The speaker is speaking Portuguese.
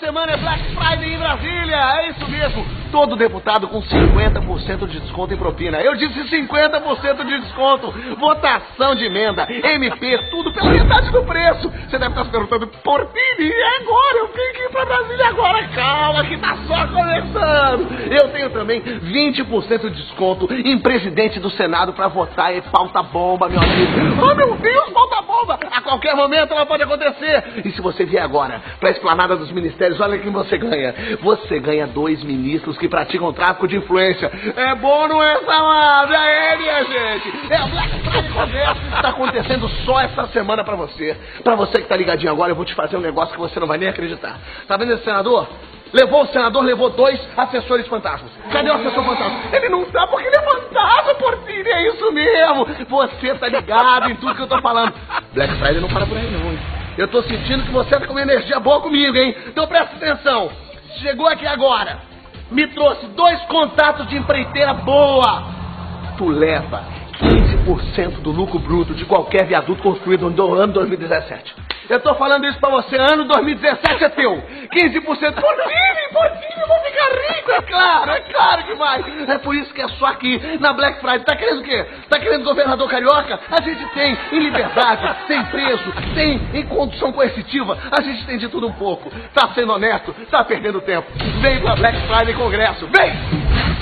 Semana é Black Friday em Brasília, é isso mesmo. Todo deputado com 50% de desconto em propina. Eu disse 50% de desconto. Votação de emenda, MP, tudo pela metade do preço. Você deve estar se perguntando, Portini, é agora? Eu tenho que ir pra Brasília agora. Calma, que tá só começando. Eu tenho também 20% de desconto em presidente do Senado pra votar em pauta bomba, meu amigo. Oh, meu Deus, pauta bomba! A qualquer momento ela pode acontecer. E se você vier agora pra esplanada dos ministérios, olha quem você ganha. Você ganha dois ministros que praticam tráfico de influência. É bom, não é, Samara? É, minha gente. É o Black Friday. Está acontecendo só essa semana pra você. Pra você que tá ligadinho agora, eu vou te fazer um negócio que você não vai nem acreditar. Tá vendo esse senador? Levou o senador, levou dois assessores fantasmas. Cadê o assessor fantasma? Ele não tá porque ele é fantasma, Porfírio, é isso mesmo. Você tá ligado em tudo que eu tô falando. Black Friday não para por aí não, hein? Eu tô sentindo que você tá com uma energia boa comigo, hein? Então presta atenção. Chegou aqui agora. Me trouxe dois contatos de empreiteira boa. Tu leva 15% do lucro bruto de qualquer viaduto construído no ano 2017. Eu tô falando isso pra você, ano 2017 é teu. 15%. Por fim, por fim, eu vou ficar rico, é claro, é claro que vai. É por isso que é só aqui, na Black Friday. Tá querendo o quê? Tá querendo governador carioca? A gente tem em liberdade, tem preso, tem em condução coercitiva. A gente tem de tudo um pouco. Tá sendo honesto, tá perdendo tempo. Vem pra Black Friday Congresso, vem!